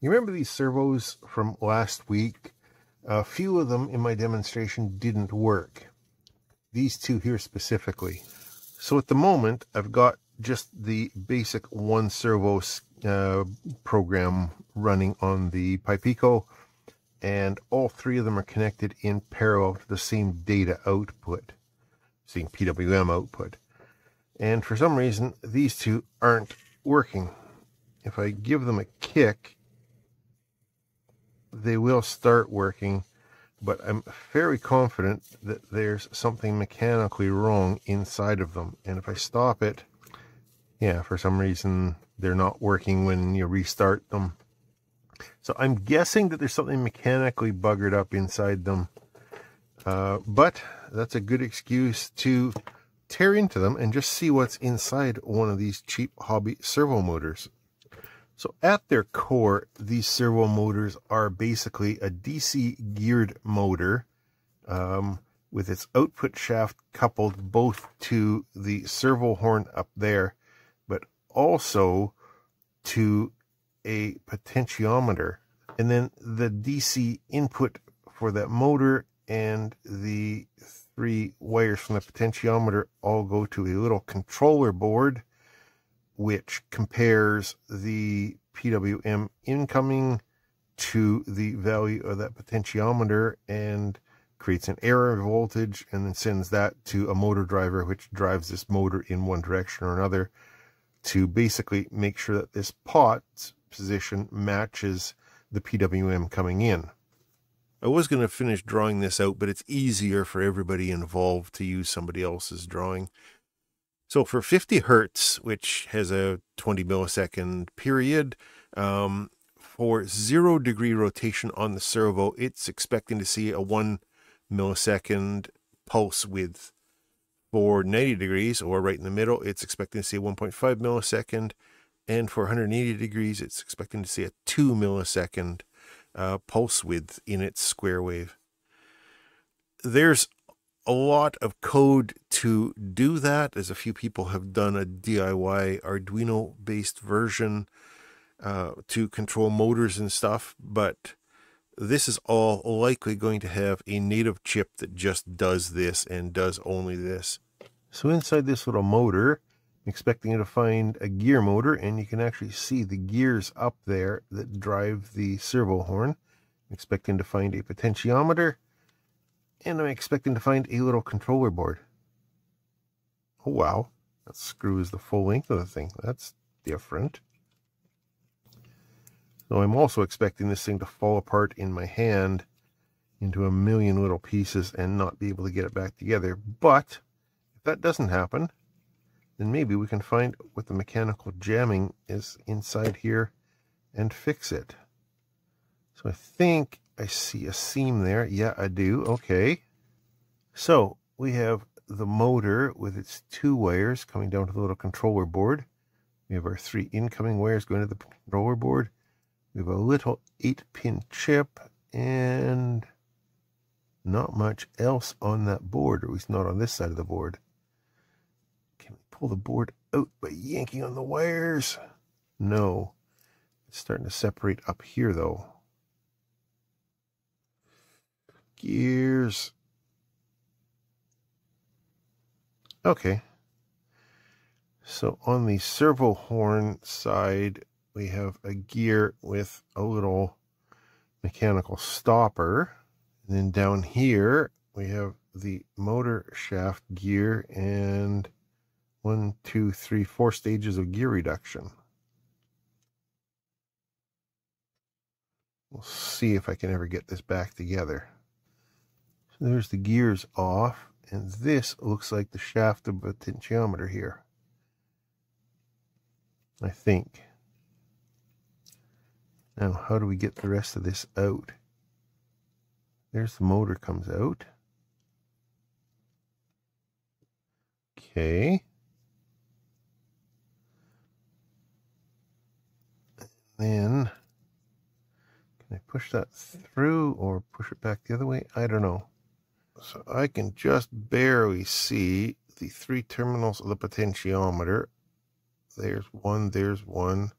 You remember these servos from last week? A few of them in my demonstration didn't work. These two here specifically. So at the moment, I've got just the basic one servo uh, program running on the Pi Pico, and all three of them are connected in parallel to the same data output, same PWM output. And for some reason, these two aren't working. If I give them a kick, they will start working, but I'm very confident that there's something mechanically wrong inside of them. And if I stop it, yeah, for some reason they're not working when you restart them. So I'm guessing that there's something mechanically buggered up inside them. Uh, but that's a good excuse to tear into them and just see what's inside one of these cheap hobby servo motors. So at their core, these servo motors are basically a DC geared motor um, with its output shaft coupled both to the servo horn up there, but also to a potentiometer. And then the DC input for that motor and the three wires from the potentiometer all go to a little controller board which compares the PWM incoming to the value of that potentiometer and creates an error voltage and then sends that to a motor driver which drives this motor in one direction or another to basically make sure that this pot's position matches the PWM coming in. I was going to finish drawing this out, but it's easier for everybody involved to use somebody else's drawing. So for 50 hertz, which has a 20 millisecond period, um, for zero degree rotation on the servo, it's expecting to see a one millisecond pulse width. For 90 degrees, or right in the middle, it's expecting to see a 1.5 millisecond. And for 180 degrees, it's expecting to see a 2 millisecond uh, pulse width in its square wave. There's a lot of code to do that, as a few people have done a DIY Arduino based version uh, to control motors and stuff, but this is all likely going to have a native chip that just does this and does only this. So inside this little motor, I'm expecting to find a gear motor, and you can actually see the gears up there that drive the servo horn. Expecting to find a potentiometer, and I'm expecting to find a little controller board. Oh, wow. That screw is the full length of the thing. That's different. So I'm also expecting this thing to fall apart in my hand into a million little pieces and not be able to get it back together. But if that doesn't happen, then maybe we can find what the mechanical jamming is inside here and fix it. So I think I see a seam there. Yeah, I do. Okay. So we have the motor with its two wires coming down to the little controller board. We have our three incoming wires going to the controller board. We have a little 8-pin chip and not much else on that board, or at least not on this side of the board. Can we pull the board out by yanking on the wires? No. It's starting to separate up here, though. Gears. Okay. So on the servo horn side, we have a gear with a little mechanical stopper. And then down here, we have the motor shaft gear and one, two, three, four stages of gear reduction. We'll see if I can ever get this back together. There's the gears off, and this looks like the shaft of a potentiometer here. I think. Now, how do we get the rest of this out? There's the motor comes out. Okay. then can I push that through or push it back the other way? I don't know. So I can just barely see the three terminals of the potentiometer. There's one, there's one,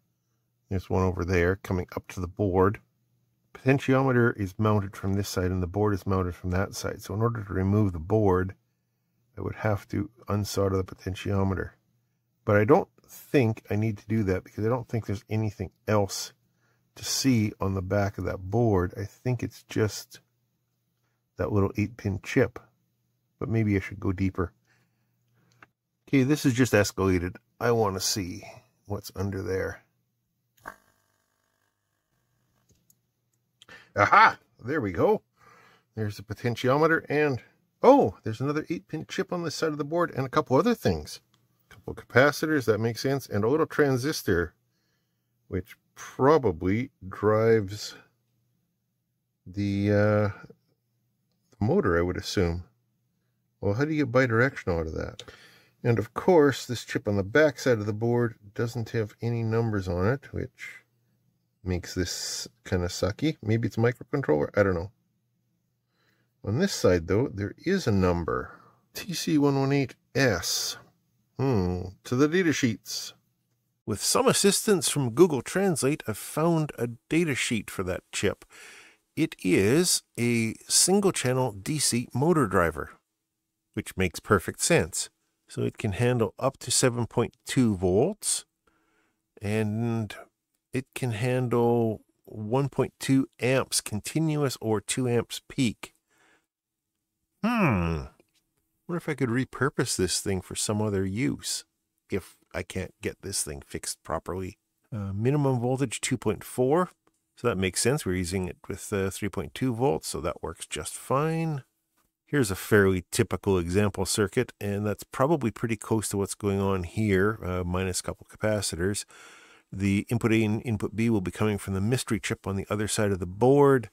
There's one over there coming up to the board. Potentiometer is mounted from this side and the board is mounted from that side. So in order to remove the board, I would have to unsolder the potentiometer. But I don't think I need to do that because I don't think there's anything else to see on the back of that board. I think it's just that little 8-pin chip. But maybe I should go deeper. Okay, this is just escalated. I want to see what's under there. Aha! There we go. There's the potentiometer and, oh, there's another 8-pin chip on this side of the board and a couple other things. A couple capacitors, that makes sense, and a little transistor, which probably drives the, uh, the motor, I would assume. Well, how do you get bidirectional out of that? And of course, this chip on the back side of the board doesn't have any numbers on it, which makes this kind of sucky. Maybe it's a microcontroller. I don't know. On this side, though, there is a number. TC118S. Hmm, to the data sheets. With some assistance from Google Translate, I've found a data sheet for that chip. It is a single channel DC motor driver, which makes perfect sense. So it can handle up to 7.2 volts and it can handle 1.2 amps continuous or 2 amps peak. Hmm. What if I could repurpose this thing for some other use if I can't get this thing fixed properly? Uh, minimum voltage 2.4. So that makes sense. We're using it with uh, 3.2 volts, so that works just fine. Here's a fairly typical example circuit, and that's probably pretty close to what's going on here, uh, minus a couple capacitors. The input A and input B will be coming from the mystery chip on the other side of the board.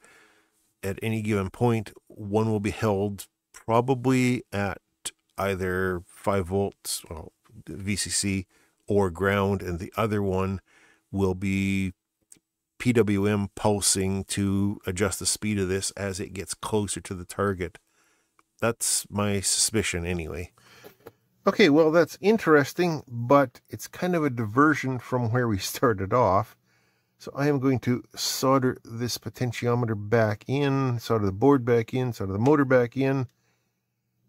At any given point, one will be held probably at either 5 volts well, VCC or ground, and the other one will be PWM pulsing to adjust the speed of this as it gets closer to the target. That's my suspicion, anyway. Okay, well, that's interesting, but it's kind of a diversion from where we started off. So I am going to solder this potentiometer back in, solder the board back in, solder the motor back in,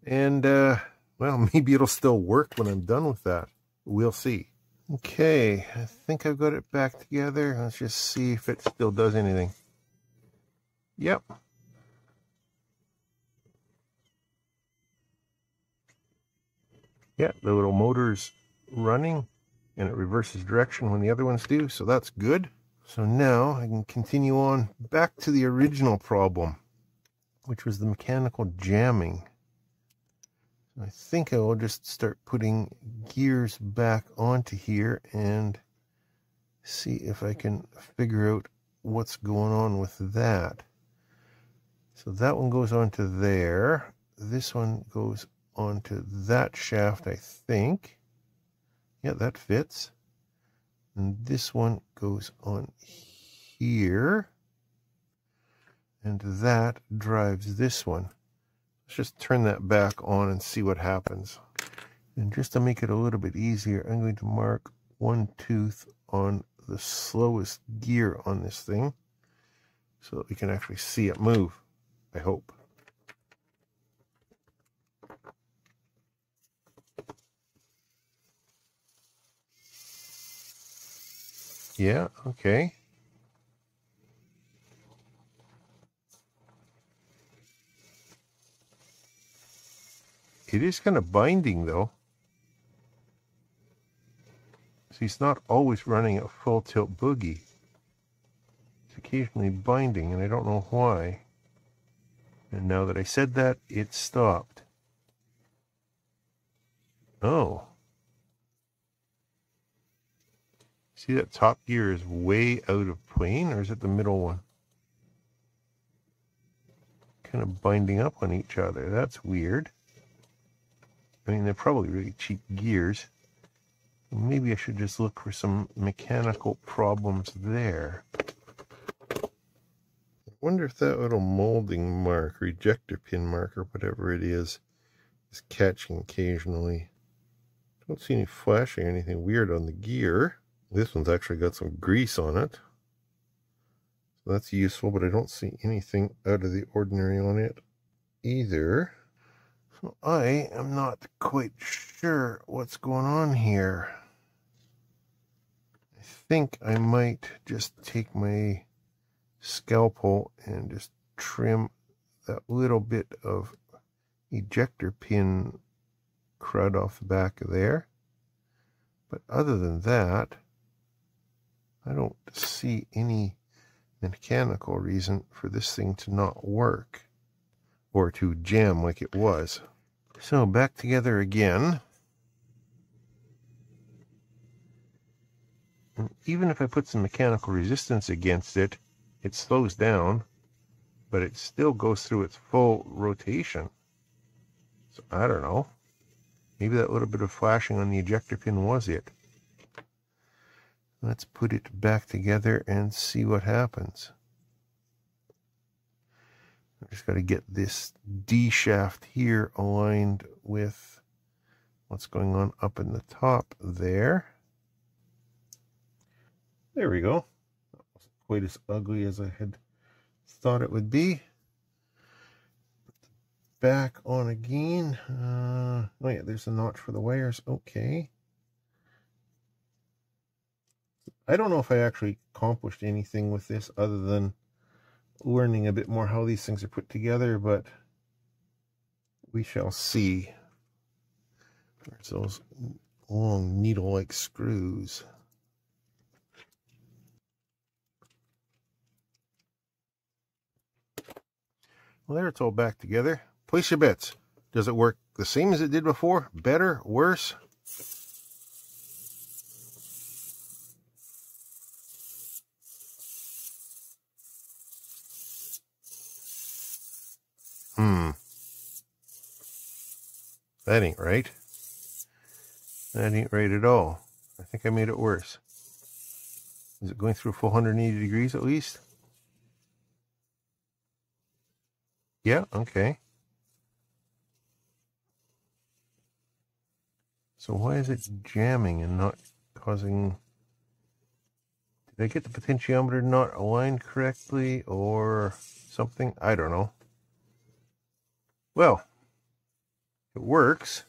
and, uh, well, maybe it'll still work when I'm done with that. We'll see. Okay, I think I've got it back together. Let's just see if it still does anything. Yep, yeah, the little motor's running and it reverses direction when the other ones do, so that's good. So now I can continue on back to the original problem, which was the mechanical jamming. I think I will just start putting gears back onto here and see if I can figure out what's going on with that. So that one goes onto there. This one goes onto that shaft, I think. Yeah, that fits. And this one goes on here. And that drives this one. Let's just turn that back on and see what happens. And just to make it a little bit easier, I'm going to mark one tooth on the slowest gear on this thing so that we can actually see it move, I hope. Yeah, okay. It is kind of binding though. So he's not always running a full tilt boogie. It's occasionally binding and I don't know why. And now that I said that, it stopped. Oh. See that top gear is way out of plane, or is it the middle one? Kind of binding up on each other. That's weird. I mean, they're probably really cheap gears. Maybe I should just look for some mechanical problems there. I wonder if that little molding mark, rejector pin mark, or whatever it is, is catching occasionally. Don't see any flashing or anything weird on the gear. This one's actually got some grease on it. So that's useful, but I don't see anything out of the ordinary on it either. So I am not quite sure what's going on here. I think I might just take my scalpel and just trim that little bit of ejector pin crud off the back of there. But other than that, I don't see any mechanical reason for this thing to not work or to jam like it was. So back together again. And even if I put some mechanical resistance against it, it slows down, but it still goes through its full rotation. So I don't know. Maybe that little bit of flashing on the ejector pin was it. Let's put it back together and see what happens. I just got to get this D shaft here aligned with what's going on up in the top there. There we go. That wasn't quite as ugly as I had thought it would be. Back on again. Uh, oh yeah, there's a notch for the wires. Okay. I don't know if I actually accomplished anything with this other than learning a bit more how these things are put together, but we shall see. There's those long needle-like screws. Well, there it's all back together. Place your bets. Does it work the same as it did before? Better? Worse? Hmm. That ain't right. That ain't right at all. I think I made it worse. Is it going through 480 degrees at least? Yeah, okay. So why is it jamming and not causing... Did I get the potentiometer not aligned correctly or something? I don't know. Well, it works.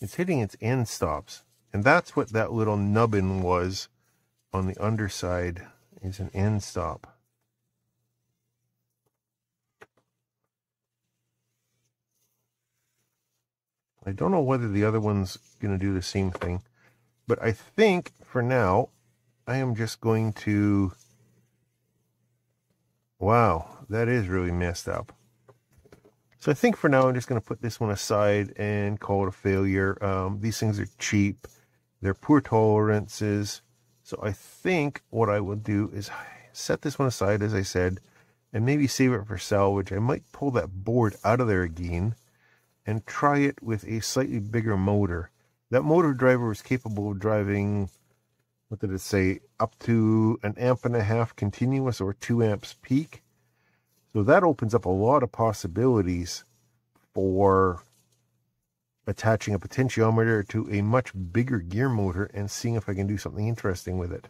It's hitting its end stops. And that's what that little nubbin was on the underside is an end stop. I don't know whether the other one's going to do the same thing, but I think for now, I am just going to, wow, that is really messed up. So I think for now, I'm just going to put this one aside and call it a failure. Um, these things are cheap. They're poor tolerances. So I think what I will do is set this one aside, as I said, and maybe save it for salvage. I might pull that board out of there again and try it with a slightly bigger motor. That motor driver is capable of driving, what did it say, up to an amp and a half continuous or two amps peak. So that opens up a lot of possibilities for attaching a potentiometer to a much bigger gear motor and seeing if I can do something interesting with it.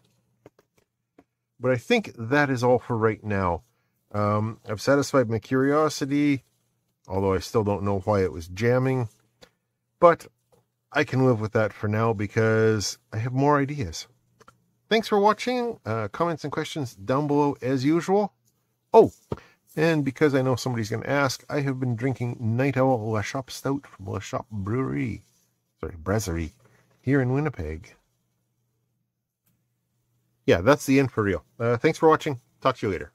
But I think that is all for right now. Um, I've satisfied my curiosity, although I still don't know why it was jamming. But I can live with that for now because I have more ideas. Thanks for watching. Uh, comments and questions down below as usual. Oh, and because I know somebody's going to ask, I have been drinking Night Owl La Shop Stout from La Shop Brewery, sorry, Brasserie, here in Winnipeg. Yeah, that's the end for real. Uh, thanks for watching. Talk to you later.